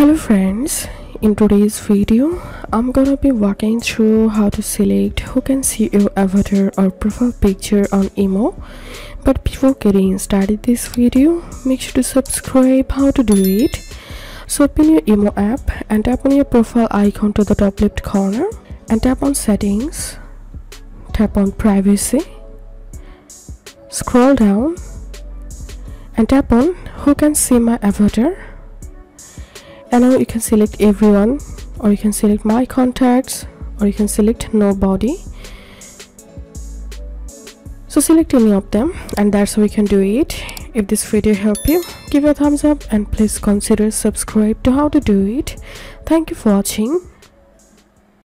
hello friends in today's video i'm gonna be walking through how to select who can see your avatar or profile picture on imo. But before getting started this video make sure to subscribe how to do it. So open your imo app and tap on your profile icon to the top left corner and tap on settings. Tap on privacy. Scroll down and tap on who can see my avatar and now you can select everyone or you can select my contacts or you can select nobody. So select any of them and that's how we can do it. If this video helped you give a thumbs up and please consider subscribe to how to do it. Thank you for watching